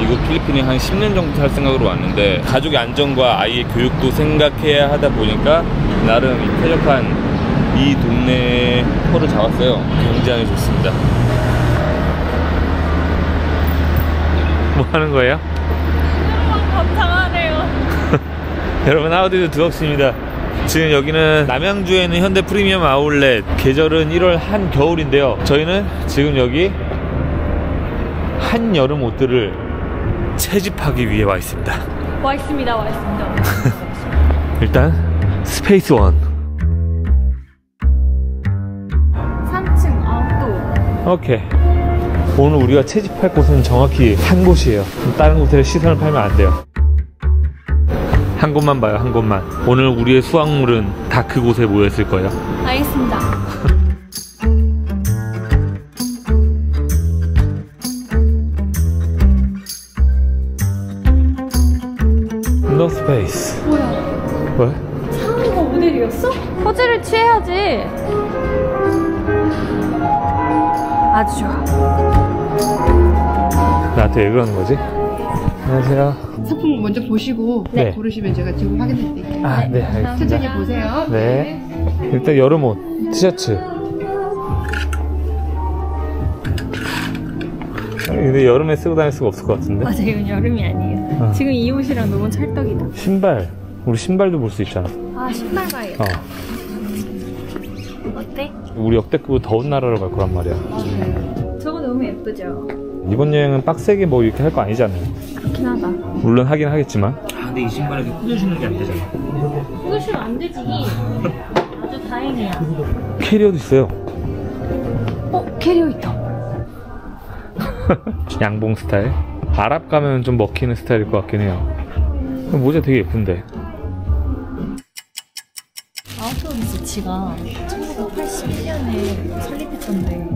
이곳 필리핀에 한 10년 정도 살 생각으로 왔는데 가족의 안전과 아이의 교육도 생각해야 하다 보니까 나름 이 쾌적한 이 동네에 표를 잡았어요. 굉장히 좋습니다. 뭐 하는 거예요? 감상하네요. 여러분 하우디도 두억입니다 지금 여기는 남양주에 있는 현대 프리미엄 아울렛 계절은 1월 한겨울인데요 저희는 지금 여기 한여름 옷들을 채집하기 위해 와 있습니다. 와 있습니다, 와 있습니다. 일단 스페이스 원. 3층 아웃도어. 오케이. 오늘 우리가 채집할 곳은 정확히 한 곳이에요. 다른 곳에 시선을 팔면 안 돼요. 한 곳만 봐요 한 곳만. 오늘 우리의 수확물은 다 그곳에 모였을 거예요. 알겠습니다. 노스페이스 뭐야? 왜? 상호가 모델이었어? 포즈를 취해야지. 아주 좋아. 나한테 왜 그러는 거지? 안녕하세요 상품 먼저 보시고 네. 고르시면 제가 지금 확인해 드릴게요. 아, 네, 알겠습니다. 천천히 보세요. 네. 일단 여름 옷, 티셔츠. 근데 여름에 쓰고 다닐 수가 없을 것 같은데? 맞아, 이건 여름이 아니에요. 어. 지금 이 옷이랑 너무 찰떡이다. 신발. 우리 신발도 볼 수 있잖아. 아, 신발 봐요. 어. 어때? 우리 역대급 더운 나라로 갈 거란 말이야. 저거 너무 예쁘죠? 이번 여행은 빡세게 뭐 이렇게 할 거 아니잖아요. 그렇긴 하다. 물론 하긴 하겠지만. 아, 근데 이 신발 이렇게 꾸겨주는 게 안 되잖아. 꾸기면 안 되지. 아주 다행이야. 캐리어도 있어요. 어, 캐리어 있다. 양봉 스타일. 아랍 가면 좀 먹히는 스타일일 것 같긴 해요. 모자 되게 예쁜데. 아웃도어 비치가 1981년에 설립했던데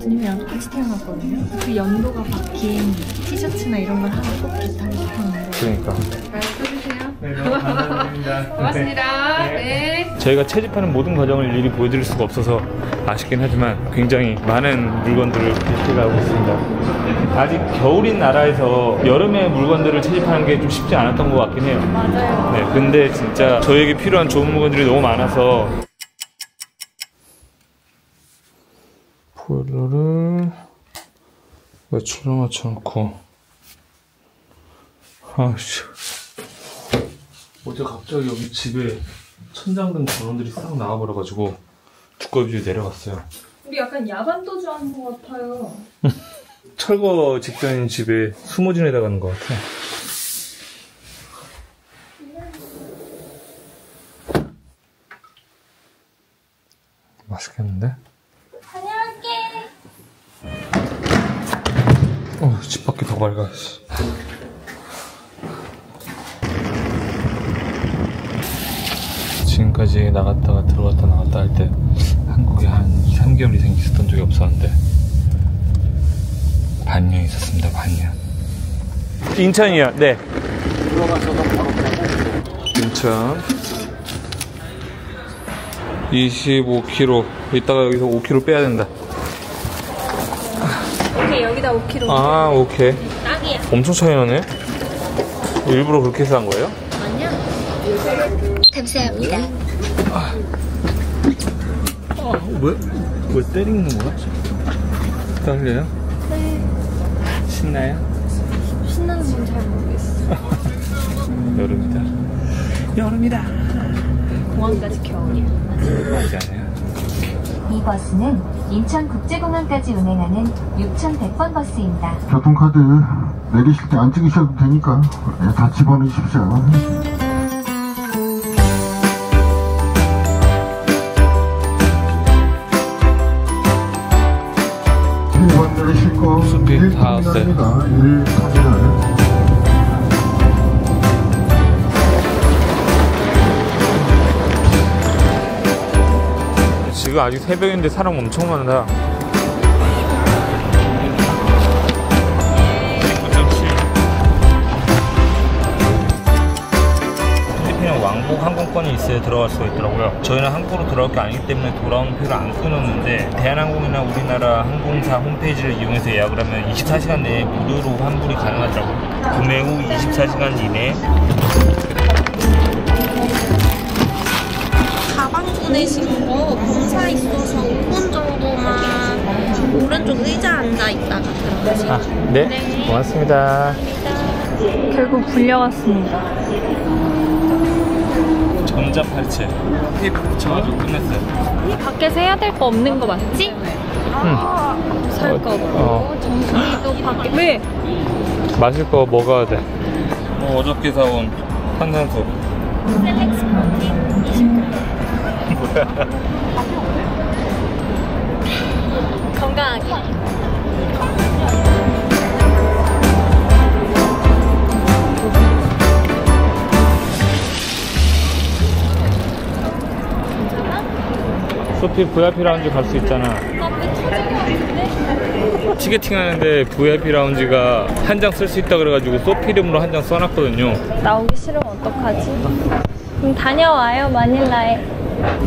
누님이랑 똑같이 태어났거든요. 그 연도가 박힌 티셔츠나 이런 걸 하나 꼭 기타를 싶었는데 그러니까. 써주세요. 네, 감사합니다. 고맙습니다. 네. 저희가 채집하는 모든 과정을 일일이 보여드릴 수가 없어서 아쉽긴 하지만 굉장히 많은 물건들을 비치하고 있습니다. 아직 겨울인 나라에서 여름에 물건들을 채집하는 게 좀 쉽지 않았던 것 같긴 해요. 맞아요. 네, 근데 진짜 저에게 필요한 좋은 물건들이 너무 많아서 보일러를 외출로 맞춰놓고 아씨 어제 갑자기 여기 집에 천장등 전원들이 싹 나와버려가지고 두꺼비들이 내려갔어요 우리 약간 야간 도주 하는 것 같아요. 철거 직전인 집에 숨어 지내다 가는 것 같아 맛있겠는데? 다녀올게. 어, 집 밖이 더 밝아. 씨. 지금까지 나갔다가 들어갔다 나갔다 할 때 한국에 한 2, 3개월 이상 있었던 적이 없었는데 반년 있었습니다, 반년. 인천이요, 네. 인천. 25km. 이따가 여기서 5km 빼야 된다. 오케이 여기다 5kg. 아, 오케이. 딱이야. 엄청 차이 나네. 일부러 그렇게 해서 한 거예요? 아니야? 감사합니다. 아, 왜? 왜 때리는 거야? 떨려요? 네. 신나요? 신나는 건 잘 모르겠어. 여름이다. 여름이다. 공항까지 겨울이야. 맞지 않아요? 이 버스는 인천국제공항까지 운행하는 6100번 버스입니다. 교통카드 내리실 때 안 찍으셔도 되니까 예, 다 집어넣으십시오. 일번 내리실 거 숲이 1터미널입니다. 다 왔어요. 아직 새벽인데 사람 엄청 많다. 필리핀에 왕복 항공권이 서비스에 들어갈 수가 있더라고요. 저희는 한국으로 돌아올 게 아니기 때문에 돌아오는 표를 안 끊었는데 대한항공이나 우리나라 항공사 홈페이지를 이용해서 예약을 하면 24시간 내에 무료로 환불이 가능하더라고요. 구매 후 24시간 이내에 보내신 거 검사 있어서 5분 정도만 오른쪽 의자 앉아 있다가 들어가세요. 아, 네. 고맙습니다. 결국 불려갔습니다. 전자 팔찌 테이프 붙여가지고 끝냈어요. 밖에서 해야 될 거 없는 거 맞지? 응. 살거 없고 어. 정수기도 밖에 왜? 마실 거 먹어야 돼. 어, 어저께 사온 탄산수. 뭐야? 건강하게 소피 VIP 라운지 갈 수 있잖아. 티켓팅 하는데 VIP 라운지가 한 장 쓸 수 있다 그래가지고 소피 이름으로 한 장 써놨거든요. 나오기 싫으면 어떡하지? 그럼 다녀와요 마닐라에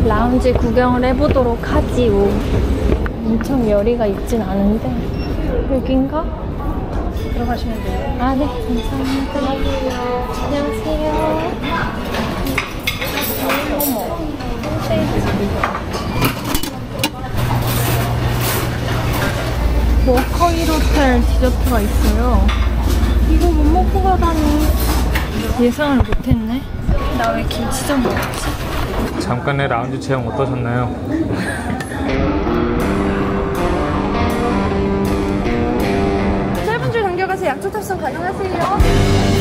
라운지 구경을 해보도록 하지요. 엄청 열이가 있진 않은데. 여긴가? 들어가시면 돼요. 아 네. 감사합니다. 안녕하세요. 워커힐 호텔 디저트가 있어요. 이거 못 먹고 가다니. 예상을 못했네. 나 왜 김치 전 먹었지? 잠깐의 라운지 체험 어떠셨나요? 짧은 줄 당겨가서 약초 탑승 가능하세요.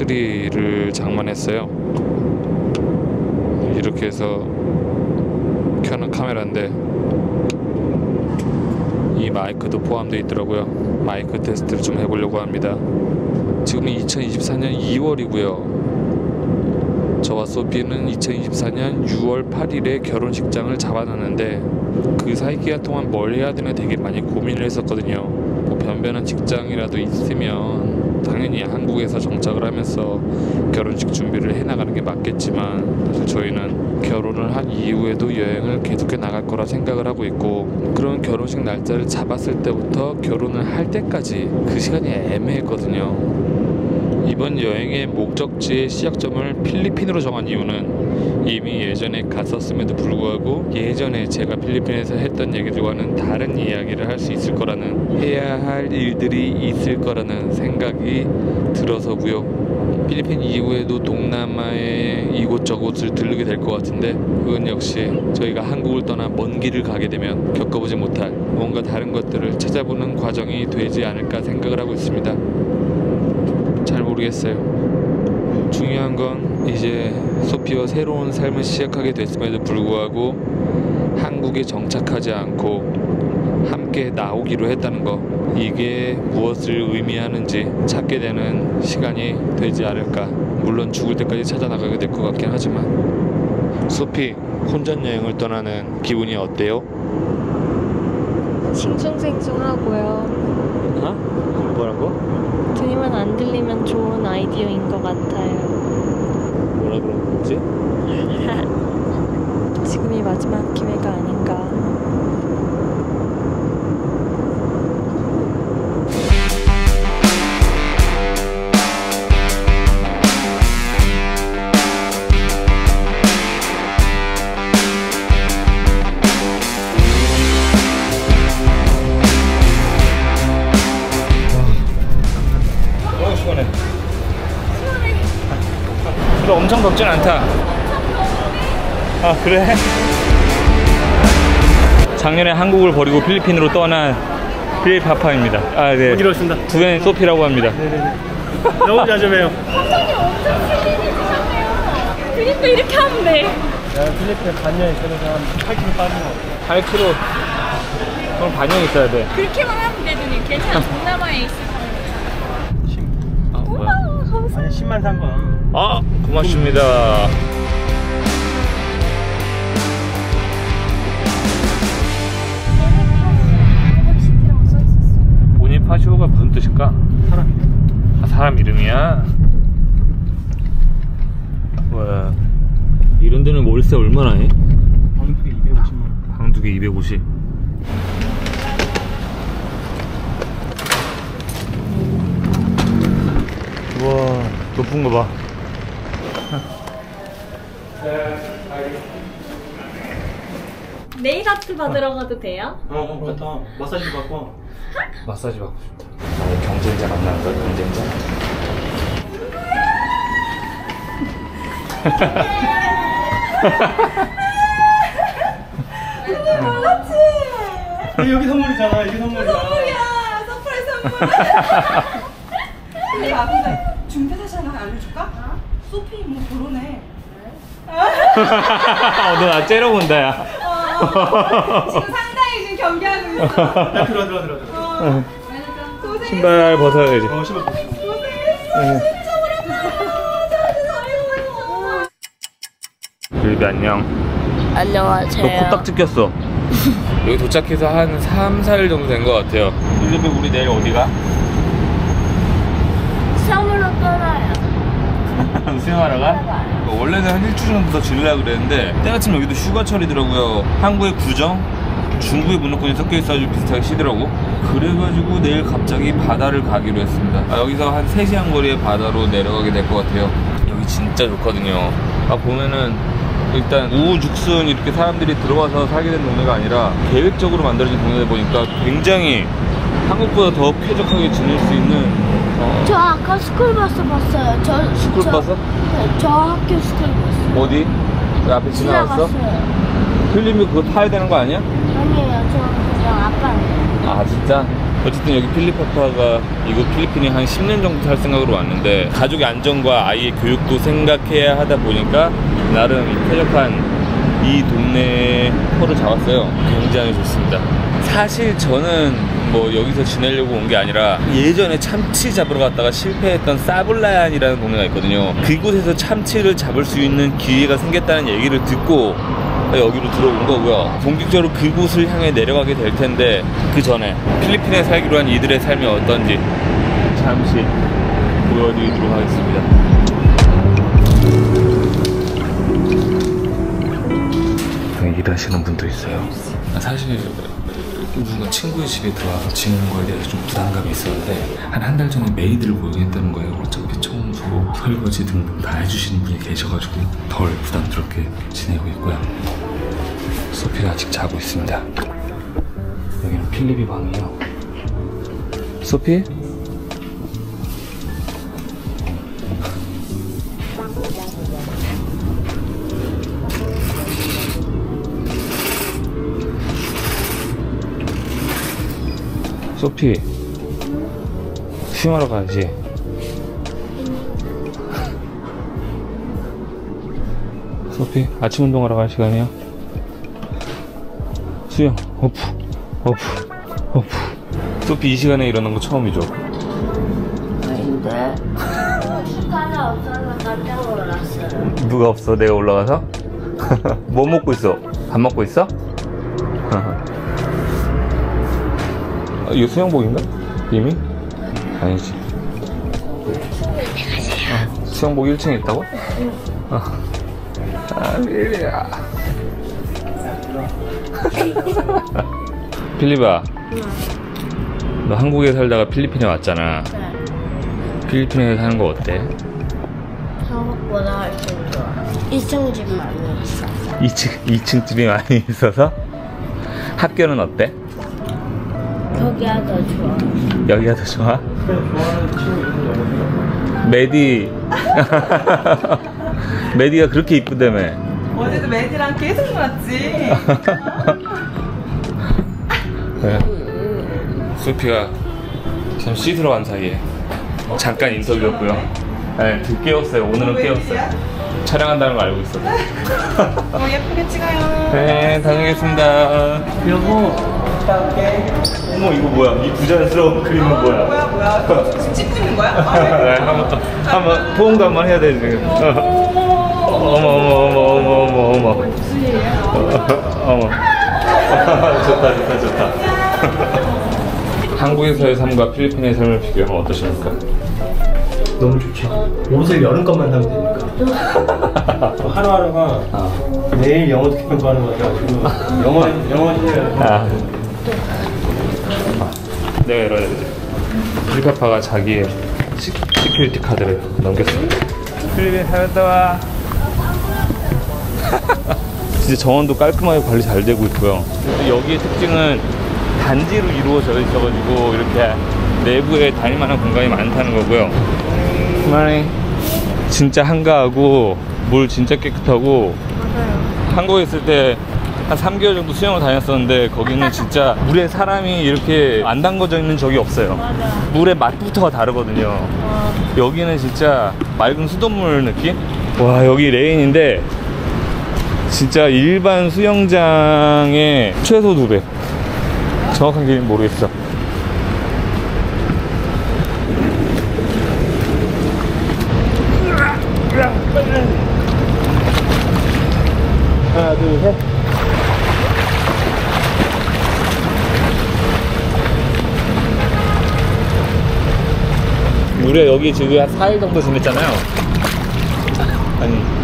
3를 장만했어요. 이렇게 해서 켜는 카메라인데 이 마이크도 포함되어 있더라고요. 마이크 테스트를 좀 해보려고 합니다. 지금은 2024년 2월이고요. 저와 소피는 2024년 6월 8일에 결혼식장을 잡아놨는데 그 사이 기간 동안 뭘 해야 되나 되게 많이 고민을 했었거든요. 뭐 변변한 직장이라도 있으면 당연히 한국에서 정착을 하면서 결혼식 준비를 해나가는 게 맞겠지만 사실 저희는 결혼을 한 이후에도 여행을 계속해 나갈 거라 생각을 하고 있고 그런 결혼식 날짜를 잡았을 때부터 결혼을 할 때까지 그 시간이 애매했거든요. 이번 여행의 목적지의 시작점을 필리핀으로 정한 이유는 이미 예전에 갔었음에도 불구하고 예전에 제가 필리핀에서 했던 얘기들과는 다른 이야기를 할 수 있을 거라는 해야 할 일들이 있을 거라는 생각이 들어서고요. 필리핀 이후에도 동남아의 이곳저곳을 들르게 될 것 같은데 그건 역시 저희가 한국을 떠나 먼 길을 가게 되면 겪어보지 못할 뭔가 다른 것들을 찾아보는 과정이 되지 않을까 생각을 하고 있습니다. 잘 모르겠어요. 중요한 건 이제 소피와 새로운 삶을 시작하게 됐음에도 불구하고 한국에 정착하지 않고 함께 나오기로 했다는 거 이게 무엇을 의미하는지 찾게 되는 시간이 되지 않을까 물론 죽을 때까지 찾아 나가게 될 것 같긴 하지만 소피 혼전 여행을 떠나는 기분이 어때요? 싱숭생숭하고요. 어? 뭐라고? 들리면 안 들리면 좋은 아이디어인 것 같아요. 뭐라 그런 거지? 지금이 마지막 기회가 아닌가. 아 그래? 작년에 한국을 버리고 필리핀으로 떠난 필리파파입니다. 아 네. 오신다. 구엔 소피라고 합니다. 너무 자주 봬요. 그러니까 이렇게 하면 돼. 내가 필리핀에 반년 있으면서 한 8kg 빠진 거 같아. 8kg. 그럼 반년 있어야 돼. 그렇게만 하면 되더니 괜찮아. 동남아에 있을 아 뭐야? 아니 10만 산 거야. 아 고맙습니다. 파시오가 무슨 뜻일까? 사람. 아, 사람 이름이야? 와 이런 데는 월세 얼마나 해? 방tuk에 250만 원. 방두개 250. 우와 높은 거 봐. 네일 아트 받으러 가도 돼요? 어, 어, 갔다. 마사지도 받고. 와. 마사지 받고 싶다. 나의 경쟁자 만나는 거야 경쟁자? 어, 여기 선물이잖아. 이게 선물이야. 야, 근데 중대사시 하나 알려줄까? 소피 뭐 결혼해. 어, 너나 째려본다 야. 지금 상당히 지금 경기하고 있어. 야, 들어, 들어, 들어. 들어. 신발 벗어야지. 어, 신발 벗고. 빌비 안녕. 안녕하세요. 너 코딱지 꼈어. 여기 도착해서 한 3, 4일 정도 된 것 같아요. 빌리비 우리 내일 어디가? 처음으로 떠나요. 수영하러 가? 원래는 한 일주일 정도 더 지내려고 그랬는데 때마침 여기도 휴가철이더라고요 한국의 구정? 중국의 문화권이 섞여 있어가지고 비슷하게 쉬더라고 그래가지고 내일 갑자기 바다를 가기로 했습니다 아, 여기서 한 3시간 거리의 바다로 내려가게 될 것 같아요 여기 진짜 좋거든요 아 보면은 일단 우후죽순 이렇게 사람들이 들어와서 살게 된 동네가 아니라 계획적으로 만들어진 동네다 보니까 굉장히 한국보다 더 쾌적하게 지낼 수 있는 어, 저 아까 스쿨버스 봤어요. 저 스쿨 저, 버스? 네, 저 학교 스쿨버스. 어디? 그 앞에 지나갔어? 지나갔어요. 필립이 그거 타야 되는 거 아니야? 아니에요. 저 그냥 아빠는. 아 진짜? 어쨌든 여기 필리파파가 이거 필리핀에 한 10년 정도 살 생각으로 왔는데 가족의 안전과 아이의 교육도 생각해야 하다 보니까 나름 이 쾌적한 이 동네에 터를 잡았어요. 굉장히 좋습니다. 사실 저는 뭐 여기서 지내려고 온 게 아니라 예전에 참치 잡으러 갔다가 실패했던 사블라얀이라는 동네가 있거든요. 그곳에서 참치를 잡을 수 있는 기회가 생겼다는 얘기를 듣고 여기로 들어온 거고요. 본격적으로 그곳을 향해 내려가게 될 텐데 그 전에 필리핀에 살기로 한 이들의 삶이 어떤지 잠시 보여드리도록 하겠습니다. 일하시는 분도 있어요. 사실 누군가 친구의 집에 들어와서 지내는 거에 대해서 좀 부담감이 있었는데 한 한 달 전에 maid를 고용했다는 거예요. 어 청소, 설거지 등등 다 해주시는 분이 계셔가지고 덜 부담스럽게 지내고 있고요. 소피가 아직 자고 있습니다. 여기는 필립이 방이에요. 소피? 소피 수영하러 가야지 소피 아침 운동하러 갈 시간이야 수영 어프 어프 어프 소피 이 시간에 일어난 거 처음이죠 아닌데. 숟가락 없어서 깜짝 놀랐어요. 누가 없어 내가 올라가서? 뭐 먹고 있어? 밥 먹고 있어? 어, 이거 수영복인가? 이미? 아니지. 어, 수영복 1층에 있다고? 어. 아, 리리야. 필리바. 너 한국에 살다가 필리핀에 왔잖아. 필리핀에 사는 거 어때? 한국보다 훨씬 좋아. 2층 집 많이 있어. 2층, 2층 집이 많이 있어서? 학교는 어때? 거기가 더 좋아. 여기가 더 좋아? 메디 메디가 그렇게 이쁘다며 어제도 매지랑 계속 놀았지. 네. 소피가 참 씻으러 간 사이에 잠깐 인터뷰였고요 네, 드 깨웠어요 오늘은 깨웠어요 촬영한다는 거 알고 있었어요 어, 예쁘게 찍어요. 네 다녀오겠습니다 여보, 갔다 올게. 어머 이거 뭐야 이 부자연스러운 그림은 뭐야 뭐야, 뭐야. 지금 찍고 있는 거야? 아, 왜? 네, 한번 한번 포옹도 한번 해야 돼 지금. 어머 어머 어머 어머 어머 어머. 무슨 일이야? 어머. 좋다 좋다 좋다. 한국에서의 삶과 필리핀의 삶을 비교하면 어떠십니까? 너무 좋죠. 옷을 여름것만 사면 되니까. 하루하루가 매일 영어 듣기 공부하는 것 같아가지고 영어 영어 아. 내가 열어야 돼. 필리파파가 자기의 시, security card를 넘겼습니다. 필리핀 살다 와. 진짜 정원도 깔끔하게 관리 잘 되고 있고요. 여기의 특징은 단지로 이루어져 있어가지고 이렇게 내부에 다닐만한 공간이 많다는 거고요. 그만해. 진짜 한가하고 물 진짜 깨끗하고 한국에 있을 때 한 3개월 정도 수영을 다녔었는데 거기는 진짜 물에 사람이 이렇게 안 담궈져 있는 적이 없어요. 물의 맛부터가 다르거든요. 여기는 진짜 맑은 수돗물 느낌? 와 여기 레인인데 진짜 일반 수영장의 최소 2배. 정확한 길은 모르겠어. 하나, 둘, 셋. 우리가 여기 지금 한 4일 정도 지냈잖아요. 아니.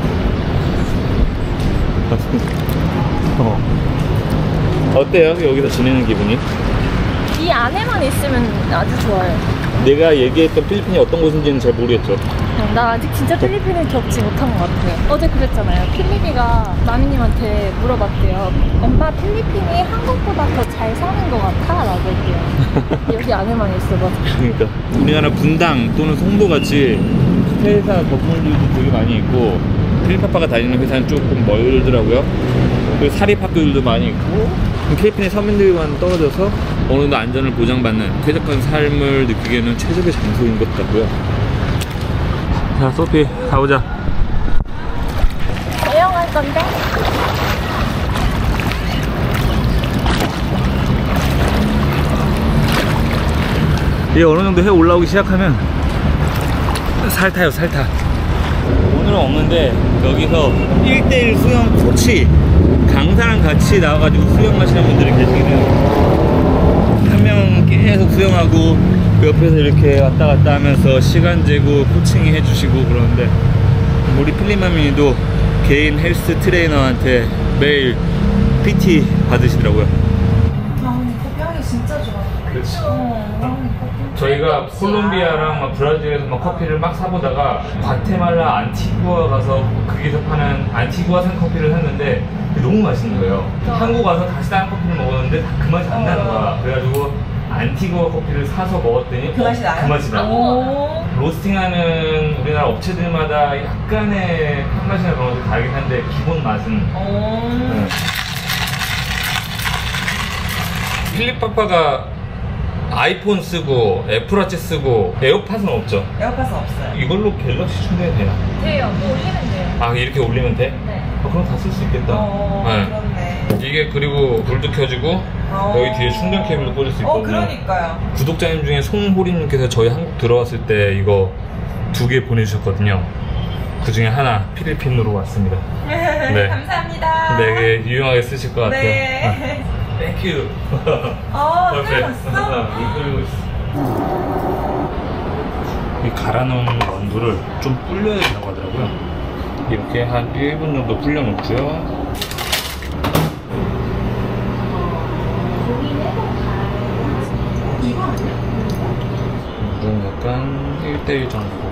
어. 어때요? 여기서 지내는 기분이? 이 안에만 있으면 아주 좋아요. 내가 얘기했던 필리핀이 어떤 곳인지는 잘 모르겠죠. 어, 나 아직 진짜 필리핀을 겪지 못한 것 같아요. 어제 그랬잖아요. 필리비가 마미님한테 물어봤대요. 엄마 필리핀이 한국보다 더 잘 사는 것 같아? 라고 했대요. 여기 안에만 있어봐. 그러니까 우리나라 분당 또는 송도 같이 회사 건물들도 되게 많이 있고 필리파파가 다니는 회사는 조금 멀더라고요. 그리고 사립학교들도 많이 있고 필리핀의 서민들과는 떨어져서 어느 정도 안전을 보장받는 쾌적한 삶을 느끼기에는 최적의 장소인 것 같고요. 자 소피 가보자. 수영할 건데? 이게 어느 정도 해 올라오기 시작하면 살 타요 살 타. 오늘은 없는데 여기서 1대1 수영 코치 강사랑 같이 나와가지고 수영하시는 분들이 계시거든요 한 명은 계속 수영하고 그 옆에서 이렇게 왔다 갔다 하면서 시간 재고 코칭 해주시고 그러는데 우리 필리마미도 개인 헬스 트레이너한테 매일 PT 받으시더라고요 향이 진짜 좋아. 그렇지. 저희가 콜롬비아랑 막 브라질에서 막 커피를 막 사보다가 과테말라 안티구아 가서 거기서 파는 안티구아산 커피를 샀는데 너무 맛있는 거예요. 한국 와서 다시 다른 커피를 먹었는데 다 그 맛이 안 나는 거야. 그래가지고 안티구아 커피를 사서 먹었더니 그 맛이 어, 나요? 그 맛이 나. 오. 로스팅하는 우리나라 업체들마다 약간의 한맛이나 그런 것도 다르긴 한데 기본 맛은 오. 네. 필립 파파가 아이폰 쓰고 애플워치 쓰고 에어팟은 없죠. 에어팟은 없어요. 이걸로 갤럭시 충전이 되나? 돼요. 뭐 올리면 돼요. 아 이렇게 올리면 돼? 네. 아, 그럼 다 쓸 수 있겠다. 어, 네. 그렇네. 이게 그리고 불도 켜지고 어. 여기 뒤에 충전 케이블도 꽂을 수 어, 있거든요. 그러니까요. 구독자님 중에 송호림님께서 저희 한국 들어왔을 때 이거 두 개 보내주셨거든요. 그 중에 하나 필리핀으로 왔습니다. 네. 감사합니다. 되게 유용하게 쓰실 것 같아요. 네. Thank you. 어, 있어. 이 갈아놓은 원두를 좀 불려야 된다고 하더라고요. 이렇게 한 1분 정도 불려놓고요. 물은 약간 1대1 정도.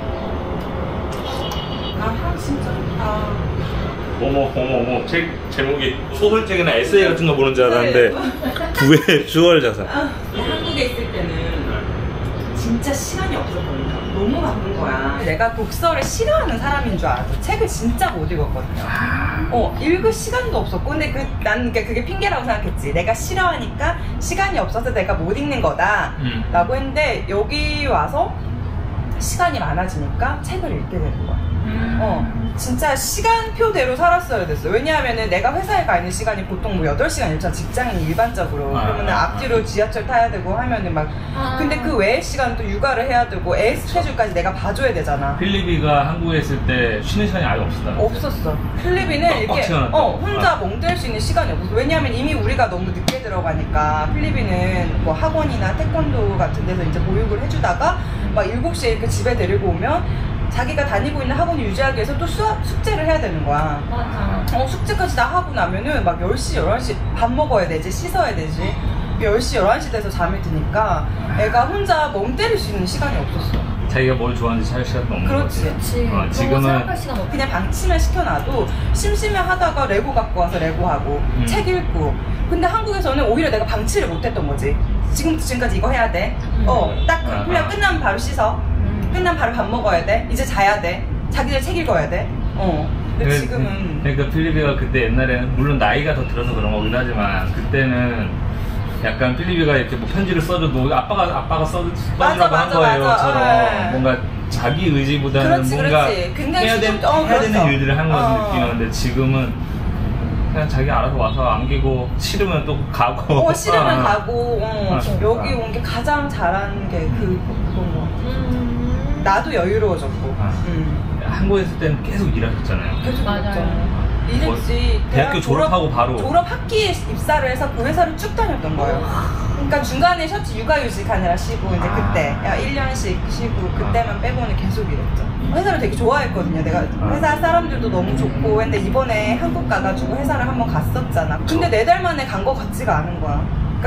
아 향 진짜 좋다 어머 어머 어머 책 제목이 소설책이나 에세이 같은 거 보는 줄 알았는데 부의 주얼 자산. 한국에 있을 때는 진짜 시간이 없었거든요. 너무 바쁜 거야. 내가 독서를 싫어하는 사람인 줄 알았어. 책을 진짜 못 읽었거든요. 어, 읽을 시간도 없었고. 근데 그, 난 그게, 그게 핑계라고 생각했지. 내가 싫어하니까 시간이 없어서 내가 못 읽는 거다. 음. 라고 했는데, 여기 와서 시간이 많아지니까 책을 읽게 되는 거야. 어, 진짜 시간표대로 살았어야 됐어. 왜냐하면은 내가 회사에 가 있는 시간이 보통 뭐 8시간 일차 직장인 일반적으로. 아, 그러면은 아, 앞뒤로 지하철 타야 되고 하면은 막. 근데 그 외의 시간 또 육아를 해야 되고 애 스케줄까지 내가 봐줘야 되잖아. 필리비가 한국에 있을 때 쉬는 시간이 아예 없었다. 없었어. 빡 이렇게. 어, 혼자 아. 멍뗄수 있는 시간이 없었어. 왜냐하면 이미 우리가 너무 늦게 들어가니까 필리핀은 뭐 학원이나 태권도 같은 데서 이제 보육을 해주다가 막 7시에 이렇게 집에 데리고 오면 자기가 다니고 있는 학원을 유지하기 위해서 또 수학, 숙제를 해야 되는 거야. 맞아. 어, 숙제까지 다 하고 나면은 막 10시, 11시 밥 먹어야 되지, 씻어야 되지. 10시, 11시 돼서 잠이 드니까 애가 혼자 멍 때릴 수 있는 시간이 없었어. 자기가 뭘 좋아하는지 찾을 시간도 없는 그렇지. 거지. 어, 지금은 그냥 방치만 시켜놔도 심심해 하다가 레고 갖고 와서 레고 하고 음. 책 읽고 근데 한국에서는 오히려 내가 방치를 못했던 거지 지금부터 지금까지 이거 해야 돼어딱 아, 그냥 아. 끝나면 바로 씻어 끝나면 바로 밥 먹어야 돼 이제 자야 돼 자기들 책 읽어야 돼 어 근데 그래- 지금은 그러니까 필리비가 그때 옛날에는 물론 나이가 더 들어서 그런 거긴 하지만 그때는 약간 필리비가 이렇게 뭐 편지를 써줘도 아빠가 아빠가 써 써주라고 한 거예요처럼. 예. 뭔가 자기 의지보다는 그렇지, 뭔가 그렇지. 굉장히 해야, 된, 수준- 어, 해야 되는 그렇죠. 일들을 하는 것 어. 느끼는데 지금은 그냥 자기 알아서 와서 안기고 싫으면 또 가고 어 싫으면 어. 가고 어, 아, 여기 온 게 가장 잘한 게 그 그건 것 같아 음. 나도 여유로워졌고 아. 음. 한국에 있을 때는 계속 일하셨잖아요. 계속 맞아요. 일했지. 뭐, 대학교 졸업하고 바로. 졸업 학기에 입사를 해서 그 회사를 쭉 다녔던 거예요. 그러니까 중간에 셔츠 육아휴직하느라 쉬고 이제 아. 그때 야, 1년씩 쉬고 그때만 빼고는 계속 일했죠. 회사를 되게 좋아했거든요. 내가 아. 회사 사람들도 너무 좋고 근데 이번에 한국 가가지고 회사를 한번 갔었잖아. 근데 네 달 만에 간 거 같지가 않은 거야.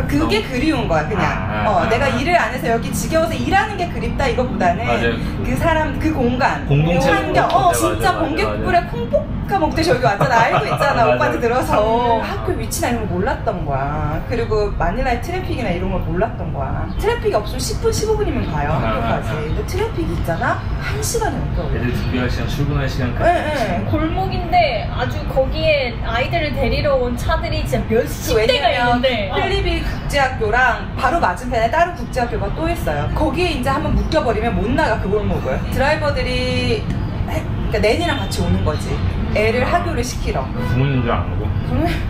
그러니까 그게 그리운 거야 그냥. 아. 어, 내가 일을 안 해서 여기 지겨워서 일하는 게 그립다 이거보다는 맞아요. 그 사람 그 공간 공동체 그 환경 어 진짜 맞아, 번개불에 맞아. 콩 볶아 먹듯이 여기 왔잖아 알고 있잖아. 오빠한테 들어서 아. 학교 위치나 이런 거 몰랐던 거야 그리고 마닐라의 트래픽이나 이런 걸 몰랐던 거야 traffic이 없으면 10분 15분이면 가요 아, 학교까지 아, 아. 근데 traffic이 있잖아 한 시간이 넘게 걸려 애들 준비할 시간, 출근할 시간까지. 예, 예. 골목인데 아주 거기에 아이들을 데리러 온 차들이 진짜 몇십 대가 왜냐면 있는데 필리핀 국제학교랑 바로 맞은편에 다른 국제학교가 또 있어요. 거기에 이제 한번 묶여버리면 못 나가 그 골목을. 드라이버들이 해- 그러니까 nanny랑 같이 오는 거지. 애를 학교를 시키러. 부모님 잘 안 오고.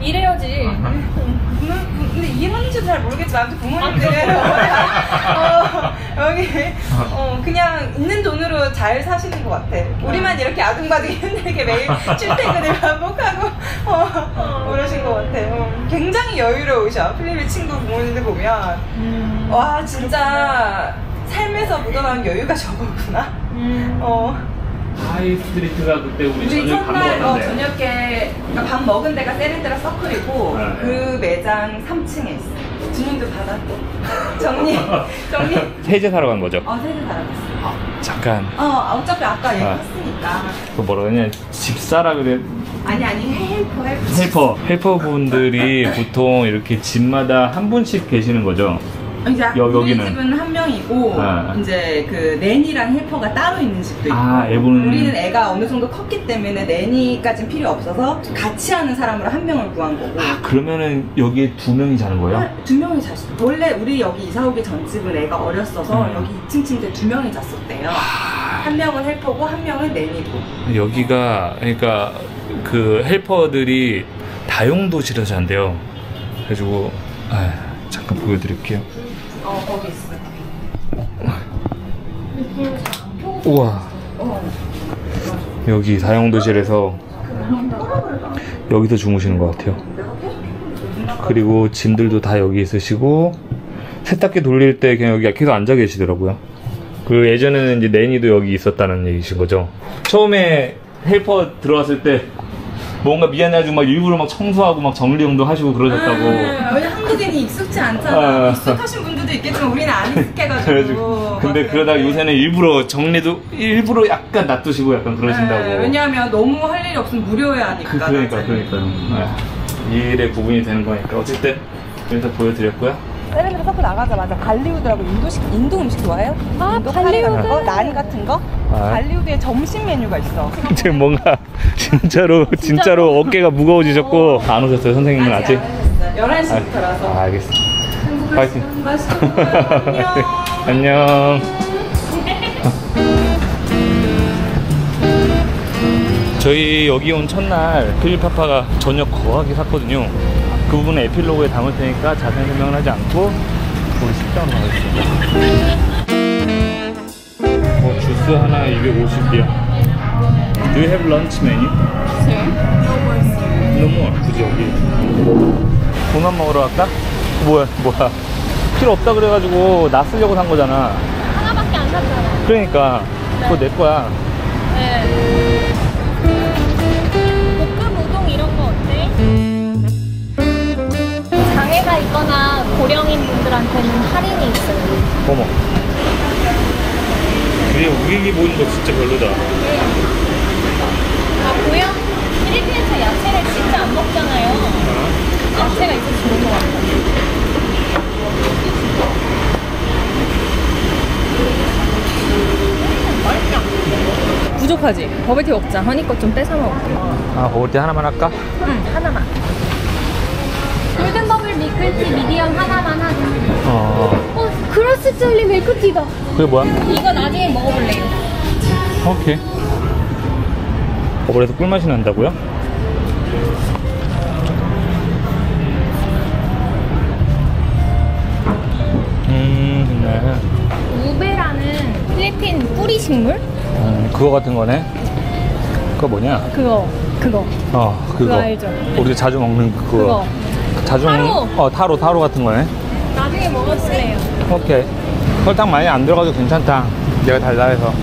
이래야지 부모- 근데 이해하는지도 잘 모르겠지만 아무튼 부모님들은 어, 여기 어, 그냥 있는 돈으로 잘 사시는 것 같아. 우리만 이렇게 아둥바둥 힘들게 매일 출퇴근을 반복하고 어, 그러신 것 같아. 어, 굉장히 여유로우셔. 필리핀 친구 부모님들 보면 음. 와 진짜 삶에서 묻어나는 여유가 저거구나. 음. 어. 하이 스트리트가 그때 우리 우리 저녁 밥 첫날 어, 먹었는데. 저녁에 그러니까 밥 먹은 데가 Serendra circle이고 네. 그 매장 3층에 있어. 주문도 받았고 정리 정리. 세제 사러 간 거죠? 어 세제 달아봤어. 잠깐. 어 어차피 아까 얘기 했으니까. 그 뭐라 그러냐 집사라 그래 아니 아니 helper helper. helper helper 분들이 보통 이렇게 집마다 한 분씩 계시는 거죠. 이제 여- 우리 여기는? 집은 한 명이고 아. 이제 그 nanny랑 helper가 따로 있는 집도 있고 아, 애보는- 우리는 애가 어느 정도 컸기 때문에 낸이까지는 필요 없어서 같이 하는 사람으로 한 명을 구한 거고 아 그러면은 여기에 두 명이 자는 거예요? 한- 두 명이 잤어. 원래 우리 여기 이사 오기 전 집은 애가 어렸어서 음. 여기 2층 침대 두 명이 잤었대요. 한 명은 헬퍼고 한 명은 낸이고. 여기가 그러니까 그 헬퍼들이 다용도실에서 잔대요. 그래가지고 아, 잠깐 보여드릴게요. 어 거기 있어. 우와 여기 다용도실에서 여기서 주무시는 것 같아요. 그리고 짐들도 다 여기 있으시고 세탁기 돌릴 때 그냥 여기 계속 앉아 계시더라고요. 그리고 예전에는 이제 내니도 여기 있었다는 얘기신 거죠. 처음에 헬퍼 들어왔을 때 뭔가 미안해가지고 막 일부러 막 청소하고 막 정리용도 하시고 그러셨다고. 아, 왜냐 한국인이 익숙지 않잖아. 아. 익숙하신 분 들도 있겠지만 우리는 안 익숙해가지고. 근데 그러다가 요새는 일부러 정리도 일부러 약간 놔두시고 약간 그러신다고. 네, 왜냐하면 너무 할 일이 없으면 무료여야 하니까. 그, 그러니까 나중에. 그러니까요. 네. 이 일에 구분이 되는 거니까 어쨌든 여기서 보여드렸고요. 셀레브리 서클 나가자마자 발리우드라고 인도식 인도 음식 좋아해요? 아, 인도 카레 같은 발리우드. 거, 난 같은 거. 아. 발리우드에 점심 메뉴가 있어. 지금 뭔가 진짜로 진짜로 어깨가 무거워지셨고 안 오셨어요 선생님은 아직? 11시부터라서. 아, 알겠습니다. 파이팅. 안녕. 저희 여기 온 첫날 필리파파가 저녁 거하게 샀거든요. 그 부분은 에필로그에 담을 테니까 자세히 설명을 하지 않고 우리 식당으로 가겠습니다. 뭐 주스 하나 250이야. Do you have lunch menu? No more. 굳이 여기. 도넛 먹으러 갈까? 뭐야, 뭐야. 필요 없다 그래가지고 나 쓰려고 산 거잖아. 하나밖에 안 샀잖아. 그러니까 그거 내 거야. 네. 볶음 우동 이런 거 어때? 장애가 있거나 고령인 분들한테는 할인이 있어요. 어머. 우리 우기기 보는 거 진짜 별로다. 아, 고령 필리핀에서 야채를 진짜 안 먹잖아요. 야채가 있어서 좋은 것 같아요. 부족하지? 버블티 먹자. 허니껏 좀 뺏어 먹을게. 아, 때 하나만 할까? 응, 하나만. 골든 버블 밀크티 미디엄 하나만 하자. 어. 어, 그라스 젤리 밀크티다. 그게 뭐야? 이거 나중에 먹어볼래요. 오케이. 버블에서 꿀맛이 난다고요? 음, 네. 우베라는 필리핀 뿌리 식물? 음, 그거 같은 거네. 그거 뭐냐? 그거, 그거. 어, 그거. 그거 알죠? 우리 자주 먹는 그거. 그거. 자주 타로. 먹는 어, 타로 타로 같은 거네. 나중에 먹었을래요. 오케이. 설탕 많이 안 들어가도 괜찮다. 내가 달달해서.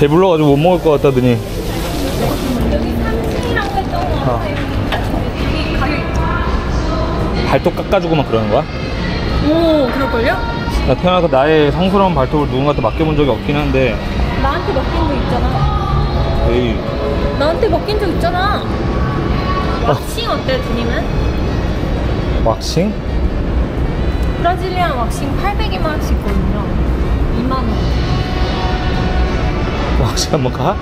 배불러가지고 못 먹을 것 같다더니. 여기 3층이라고 했던 거 어. 가격? 발톱 깎아주고 막 그러는 거야? 오, 그럴걸요? 나 태어나서 나의 성스러운 발톱을 누군가한테 맡겨본 적이 없긴 한데, 나한테 맡긴 적 있잖아. 에이, 나한테 맡긴 적 있잖아. 왁싱 어때, 주님은? 왁싱? 브라질리안 왁싱 800이만 원씩 있거든요. 2만 원. 왁싱 한번 가?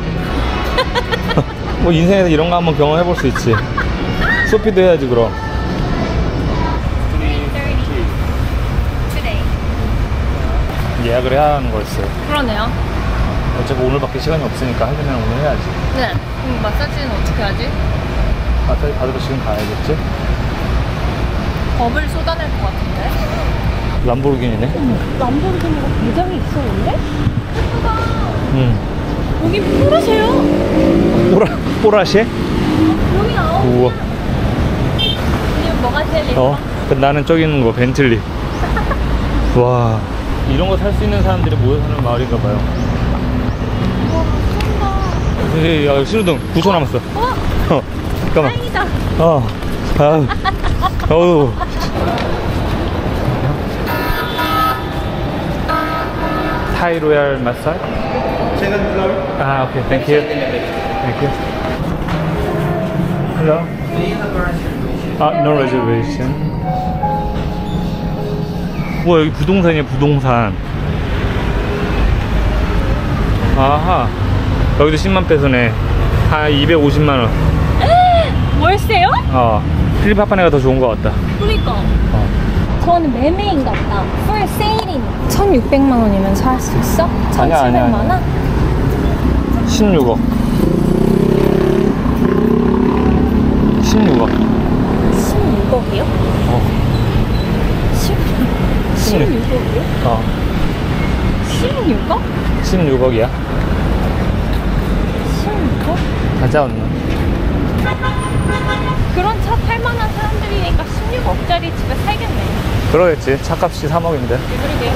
뭐 인생에서 이런 거 한번 경험해 볼 수 있지. 소피도 해야지, 그럼. 예약을 해야 하는 거였어요. 그러네요. 어차피 오늘밖에 시간이 없으니까 하려면 오늘 해야지. 네. 그럼 마사지는 어떻게 하지? 마사지 받으러 지금 가야겠지? 법을 쏟아낼 것 같은데? 람보르기니네. 람보르기니가 매장이 있었는데? 예쁘다. 응. 여기 포르쉐요. 뽀라, 뽀라시에? 여기 나오. 우와. 주님 뭐가 제일 예뻐? 어? 그 나는 저기 있는 거, 벤틀리. 와. 이런 거 살 수 있는 사람들이 모여 사는 마을인가 봐요. 예, 야, 신호등 9초 남았어. 어? 어, 잠깐만. 다행이다. 어, 아우, 어우. 타이 로얄 마사지? 아, 오케이, thank you. Thank you. Hello. 아, no reservation. 와, 여기 부동산이야, 부동산. 아하. 여기도 10만 페소네. 한 250만원. 월세요? 어. 필리파파네가 더 좋은 것 같다. 그니까. 어. 저는 매매인 같다. 풀 세일인. 1,600만 원이면 살 수 있어? 아니야, 아니야, 1,700만 아니야. 원? 16억. 16억. 16억이요? 어. 16억이요? 어. 16억? 16억이야. 16억? 가자, 언니. 그런 차 탈 만한 그러겠지. 차값이 3억인데. 그러게.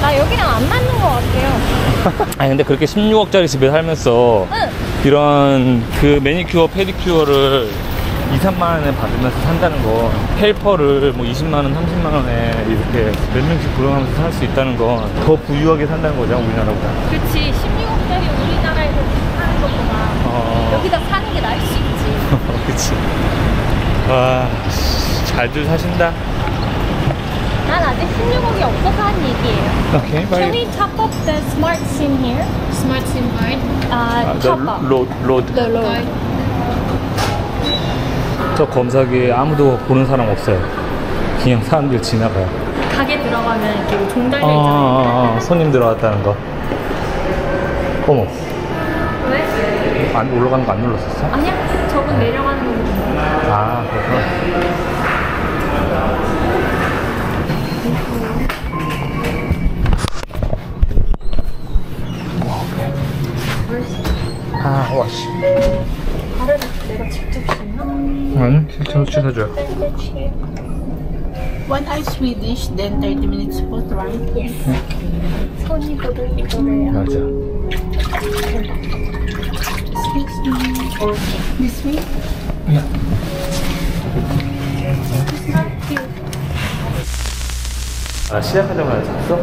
나 여기랑 안 맞는 것 같아요. 아니 근데 그렇게 16억짜리 집에 살면서 응. 이런 그 매니큐어 페디큐어를 2, 3만 원에 받으면서 산다는 거 헬퍼를 뭐 20만 원, 30만 원에 이렇게 몇 명씩 고용하면서 살 수 있다는 건더 부유하게 산다는 거죠 우리나라보다 그치. 16억짜리 우리나라에서 사는 것보다 어... 여기다 사는 게 나을 수 있지. 그치 와 씨, 잘들 사신다 난 아직 16억이 없어서 한 얘기예요. 오케이 Can we top up the smart SIM here? Smart SIM card. Uh, 아, top up. Load load The load. 저 검사기에 아무도 보는 사람 없어요 그냥 사람들 지나가요 가게 들어가면 이렇게 종 달려 아, 있잖아요. 아, 아, 손님 들어왔다는 거. 어머, 왜? 안 올라가는 거 안 눌렀었어? 아니야. 저분 내려가는 거. 아, 그래서. 아, 와 씨. 응, 실제로 씻어줘요. One eye Swedish, then 30 minutes boat, right? Yes. 손이 보들보들해요. 맞아. This way? 아, 시작하자마자 잤어?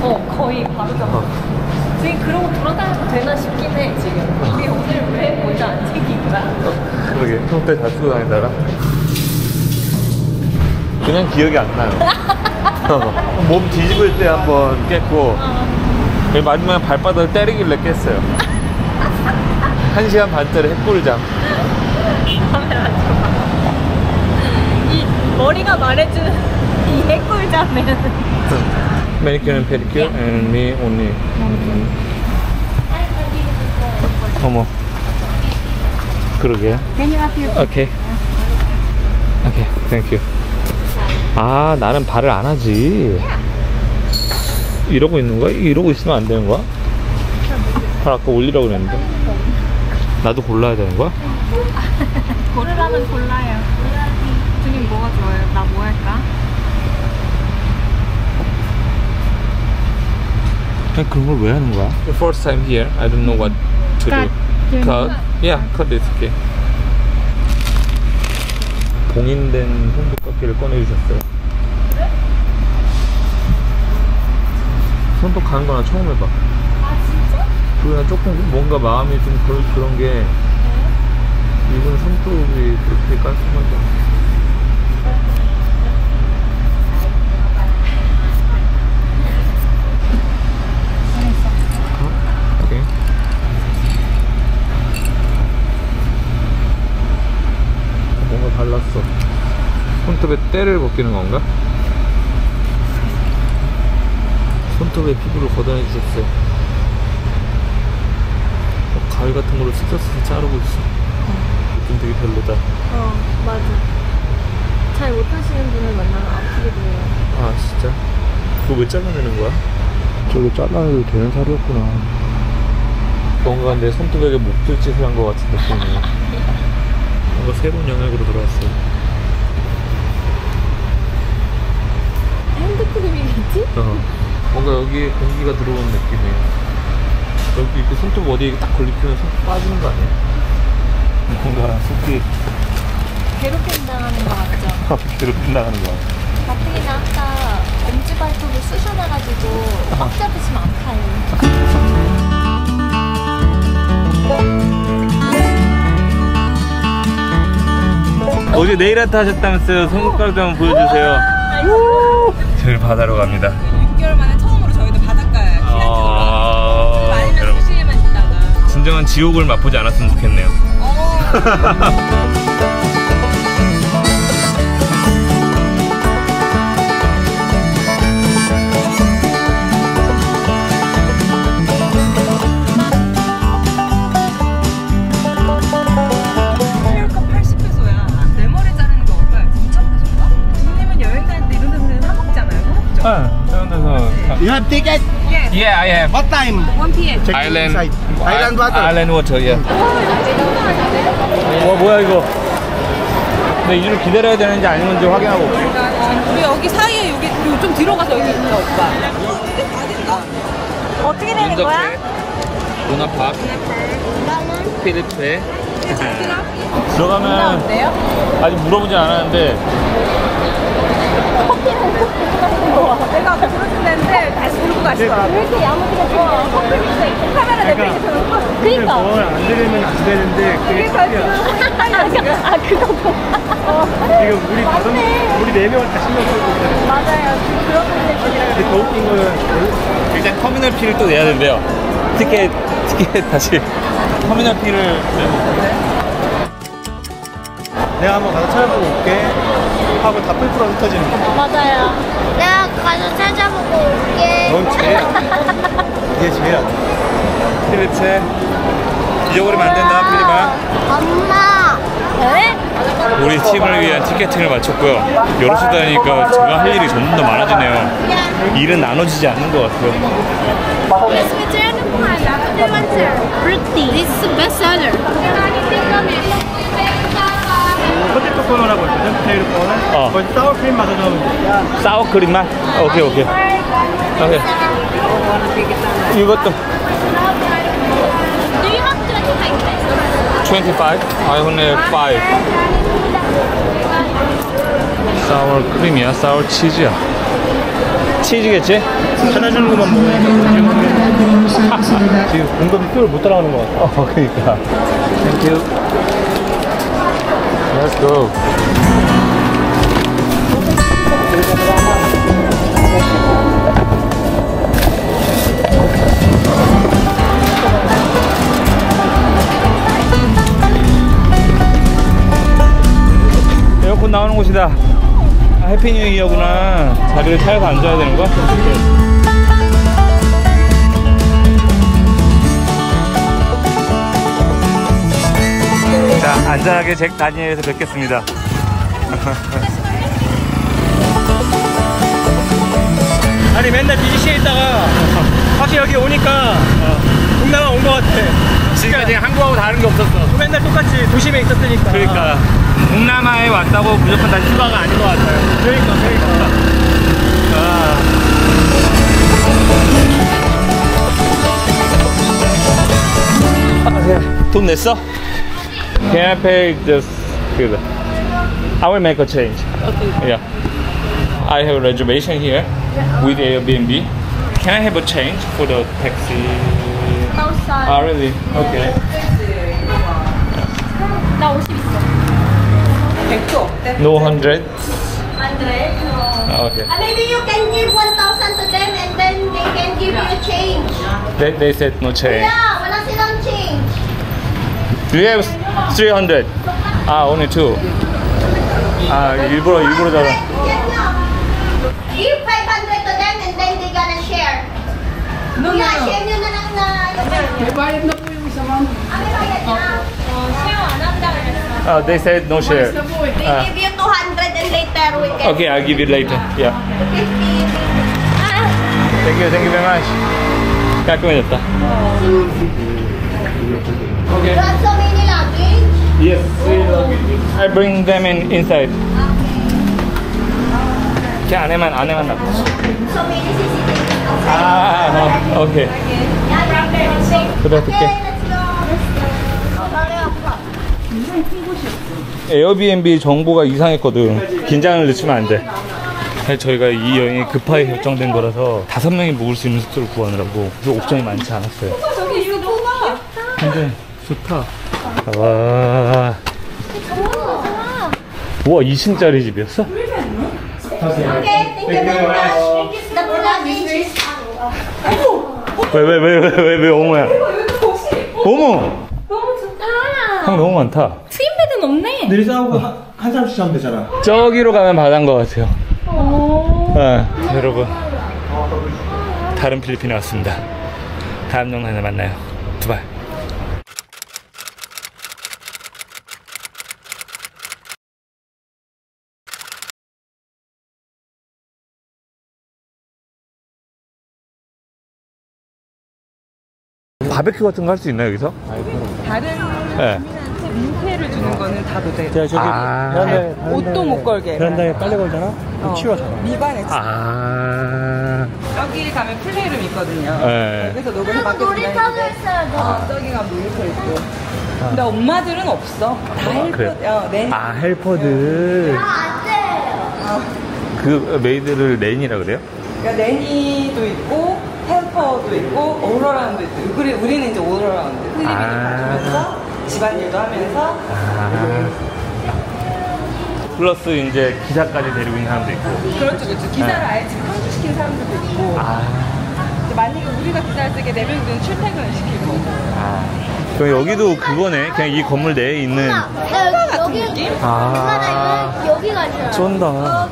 어, 거의 바로 잡아. 지금 그러고 돌아다녀도 되나 싶긴 해, 지금. 우리 오늘 왜 모자 안 챙긴 거야? 그러게, 평소에 잘 쓰고 다니다가. 그냥 기억이 안 나요. 어, 몸 뒤집을 때 한번 깼고, 그리고 마지막에 발바닥을 때리길래 깼어요. 한 시간 반짜리 핵꿀잠. 카메라 좀. 이 머리가 말해주는 이 해꿀자면. Manicure and pedicure and me only. 어머. 그러게. 오케이. 오케이. Thank you. 아, 나는 발을 안 하지. 이러고 있는 거야? 이러고 있으면 안 되는 거야? 발 아까 올리라고 그랬는데. 나도 골라야 되는 거야? 고르라면 골라요. 주님 뭐가 좋아요? 나 뭐 할까? 그냥 그런 걸 왜 하는 거야? The first time here, I don't know what to do. Cut? Yeah, cut is okay. 봉인된 손톱깎이를 꺼내주셨어요. 손톱 가는 거나 처음 해봐. 아 진짜? 그냥 조금 뭔가 마음이 좀 그런, 그런 게 이분 손톱이 그렇게 깔끔하지 않아. 어? 오케이. 뭔가 발랐어. 손톱에 때를 벗기는 건가? 손톱에 피부를 걷어내 주셨어요. 어, 가위 같은 걸로 찢어서 자르고 있어. 느낌 되게 별로다. 어 맞아. 잘 못하시는 분을 만나면 아프게 돼요. 아 진짜? 그거 왜 잘라내는 거야? 저거 잘라내도 되는 살이었구나. 뭔가 내 손톱에게 목줄 짓을 한 것 같은 느낌이. 뭔가 새로운 영역으로 들어왔어요. 핸드크림이겠지? 어. 뭔가 여기에 공기가 들어오는 느낌이에요. 여기 이렇게 손톱 어디에 딱 걸리면 손톱 빠지는 거 아니야? 뭔가 속이 괴롭힘 당하는 거 같죠? 괴롭힘 나가는 거 같아. 가뜩이나 아까 엄지발톱을 쑤셔놔가지고 꽉 잡으시면 아파요. 어제 네일 아트 하셨다면서요? 손가락 좀 한번 보여주세요. 저희 바다로 갑니다. 6개월 만에 처음으로 저희도 바닷가에 피한지 아, 아니면 도시에만 있다가 진정한 지옥을 맛보지 않았으면 좋겠네요. You have ticket? Yeah, I have. What time? 1pm Check Island. inside. Island water. Island water, yeah. 와, 뭐야, 이거. 근데 이줄 기다려야 되는지 아니면지 확인하고. 우리 여기 사이에 여기 그리고 좀 뒤로 가서 여기 있다 오빠. 어떻게 되는 거야? 루나팍, 필리페. 들어가면? 아직 물어보진 않았는데 내가 아까 들어준다는데 다시 들고 가시더라고. 왜 이렇게 야무지게 좋아? 카메라 내비게이션 그니까. 뭘안 들으면 안 되는데 그게 커피야. 아, 그거 뭐. 지금 우리 다섯 우리 네 명을 다 신경 쓰고 있잖아요. 맞아요. 그런 분들 근데 더 웃긴 거는 일단 터미널 피를 또 내야 된대요. 티켓 티켓 다시 터미널 피를 내고 내가 한번 가서 찾아보고 올게 하고 다 뿔뿔 흩어지는 거. 맞아요. 내가 가서 찾아보고 올게. 넌 제일 이게 제일 안 돼. 필립체 잊어버리면 안 된다 필립아. 엄마. 네? 우리 팀을 위한 티켓팅을 마쳤고요. 여럿이 다니니까 제가 할 일이 점점 더 많아지네요. 일은 나눠지지 않는 것 같아요. Yes, we turn the one. Pretty. This is the best seller. Potato Corner라고 있거든, Potato Corner. 어. 거기 sour cream 맛을 넣으면 돼. Sour cream만? 오케이 오케이. 오케이. 이것도 Do you have 25 pesos? 25. I only have 5. Sour cream이야? 사워 치즈야? 치즈겠지? 찾아주는 것만 먹으니까 지금 공감이 표를 못 따라가는 것 같아. 어, 그니까. Thank you. Let's go. 에어컨 나오는 곳이다. 아, 해피 뉴 이어구나. 자리를 차에서 앉아야 되는 거야? 안전하게 잭 다니엘에서 뵙겠습니다. 아니 맨날 BGC에 있다가 다시 여기 오니까 동남아 온 것 같아. 지금까지 한국하고 다른 게 없었어. 맨날 똑같이 도심에 있었으니까. 그러니까 동남아에 왔다고 무조건 다 휴가가 아닌 것 같아요. 그러니까 그러니까. 아, 돈 냈어? Can I pay just good? I will make a change. Okay. Yeah. I have a reservation here with Airbnb. Can I have a change for the taxi? outside. Ah, really? Okay. 나 50 있어. 100도 없대. No hundred. Andre. Ah, Okay. maybe you can give 1,000 to them and then they can give you a change. They, they said no change. Yeah, wala silang change. Do you have 300? Ah, only two. 아, 일부러, 일부러 잡아. Give 500 to them and then they gonna share. No, no, no. share nyo na lang na. May bayad na po yung isa, ma'am. Ah, may bayad na. 수영 안 한다 그랬어. Ah, they said no share. They Ah, give you 200 and later we can. okay, I'll give you later. Yeah. 50. Thank you, thank you very much. 깔끔해졌다. You have so many luggage. Yes, I bring them in inside. 걔 안에만 안에만 놔둬. So many CCTV. 아, 어, 오케이. 그래. Okay, let's go. 에어비앤비 정보가 이상했거든. 긴장을 늦추면 안 돼. 사실 저희가 이 여행이 급하게 결정된 거라서 다섯 명이 묵을 수 있는 숙소를 구하느라고 그 옵션이 많지 않았어요. 근데 좋다. 와. 우와, 2층짜리 집이었어? 왜, 왜, 왜, 왜, 왜, 왜, 어머야? 어머! 너무 좋다. 형 너무 많다. 트윈 베드는 없네. 내리 싸우고 한, 한 사람씩 자면 되잖아. 저기로 가면 바다인 것 같아요. 네, 여러분. 다른 필리핀에 왔습니다. 다음 영상에 만나요. 두발. 바베큐 같은 거 할 수 있나요, 여기서? 다른 네. 민폐를 두는 거는 다 도돼. 제가 저기 아. 베란다에 옷도 못 걸게. 베란다에 빨래 걸잖아. 그럼 치워서. 미관에 아. 여기 가면 playroom 있거든요. 네. 여기서 노래를 밖에서 기다리는데 어, 저기 가면 놀이터 있고. 근데 엄마들은 없어. 다 helper, 그래요? 어, 네. 아, helper들. 그 maid를 nanny라 그래요? 그러니까 내니도 있고 헬퍼도 있고 오러라운도 있고 우리, 우리는 이제 필리핀을 아. 봐주면서 집안일도 하면서 아. 플러스 이제 기사까지 데리고 있는 사람도 있고. 그렇죠 그렇죠 기사를 아예 지금 상주시킨 사람들도 있고 아. 이제 만약에 우리가 기사를 쓰게 되면 그는 출퇴근을 시키고 아. 그럼 여기도 그거네. 그냥 이 건물 내에 있는. 여기 아. 엄마 나 여기 가자. 쩐다.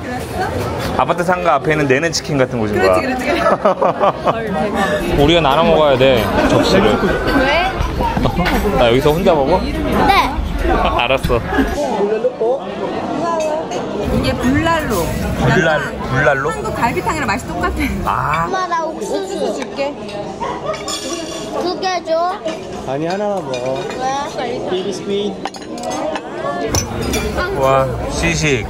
아파트 상가 앞에는 내는 치킨 같은 곳인 거야. 그렇지, 그렇지. 우리가 나눠 먹어야 돼 접시를. 왜? 나 여기서 혼자 먹어? 네. 알았어. 이게 bulalo bula- bulalo? 한국 갈비탕이랑 맛이 똑같아 아. 엄마 나 옥수수 줄게. 두 개 줘. 아니 하나만 먹어. 왜? Baby sweet. 와 시식.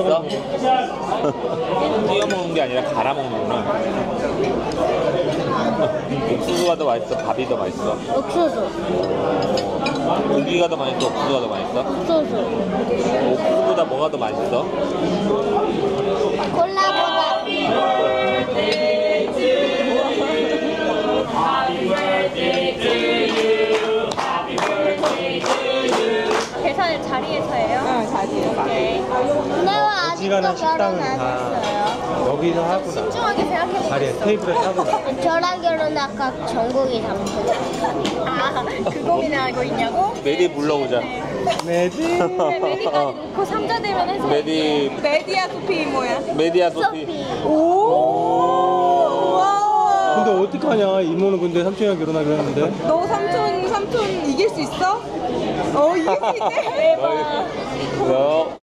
있어? 띄어 먹는 게 아니라 갈아 먹는구나. 옥수수가 더 맛있어? 밥이 더 맛있어? 옥수수. 고기가 더 맛있어? 옥수수가 더 맛있어? 옥수수. 옥수수보다 뭐가 더 맛있어? 콜라보다. 계산을 자리에서 해 요? 응 자리에서 내가 아직도 결혼 식당은 안 다 했어요. 여기서 하구나. 신중하게 생각해보고 자리에 테이블에 타구나. 저랑 결혼 아까 전국이 담고. 아, 그 고민하고 있냐고? 메디 불러오자. 메디. 네, 메디까지 놓고 3자대면 해서 메디 메디아 소피 뭐야? 메디아 소피. 소피. 오 wow 근데 어떡하냐? 이모는 근데 삼촌이랑 결혼하기로 했는데. 너 삼촌 삼촌 이길 수 있어? 어 이길 수 있대 너